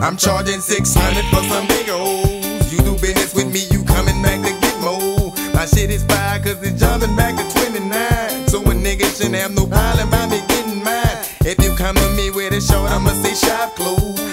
I'm charging 600 for some big hoes. You do business with me, you coming back to get more. My shit is fire cause it's jumping back to 29. So a nigga shouldn't have no problem by me getting mine. If you come to me with a short, I'ma say shop clothes.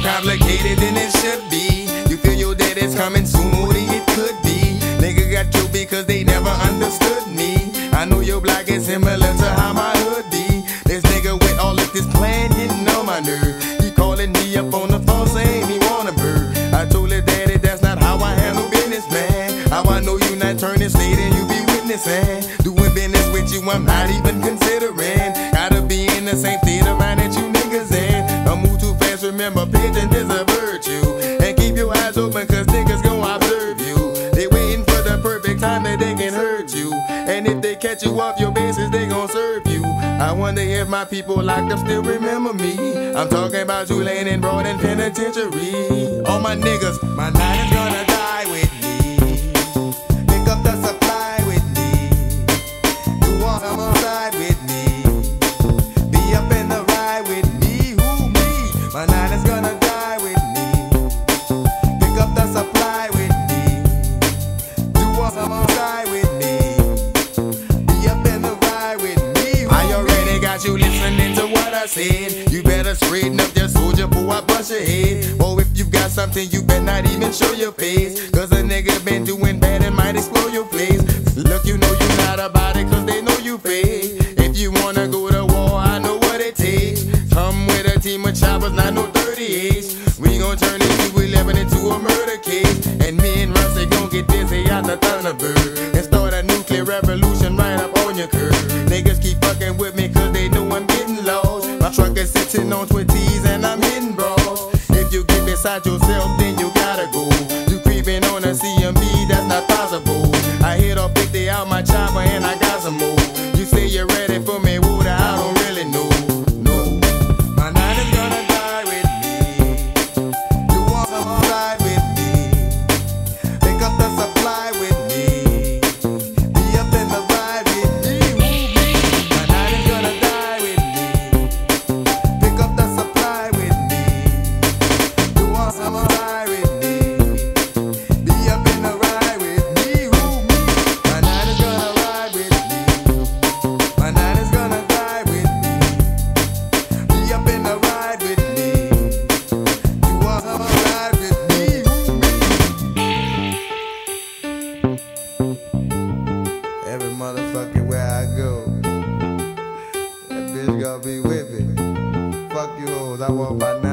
More complicated than it should be. You feel your dead is coming sooner than it could be. Nigga got killed because they never understood me. I know your block is similar to how my hood be. This nigga with all of this plan getting on my nerve. He calling me up on the phone saying he want a bird. I told his daddy that's not how I handle business, man. How I know you not turning state and you be witnessing. Doing business with you, I'm not even considering. Gotta be in the same theater remember pigeon is a virtue. And keep your eyes open cause niggas gon' observe you. They waiting for the perfect time that they can hurt you. And if they catch you off your bases, they gon' serve you. I wonder if my people locked up still remember me. I'm talking about you laying in broad and penitentiary. All my niggas, my nine is gonna You better straighten up your soldier before I bust your head. Or if you got something, you better not even show your face. Cause a nigga been doing bad and might explode your place. Look, you know you not about it cause they know you pay. If you wanna go to war, I know what it takes. Come with a team of choppers, not no 38s. We gon' turn this 211 into a murder case. And me and Rusty gon' get dizzy out the Thunderbird. Truck is sitting on 20s and I'm hitting bras. If you get beside yourself, then you gotta go. You creeping on a CMB, that's not possible. I hit off 50 out my chopper and bitch gonna be with me. Fuck you hoes, I want my nine.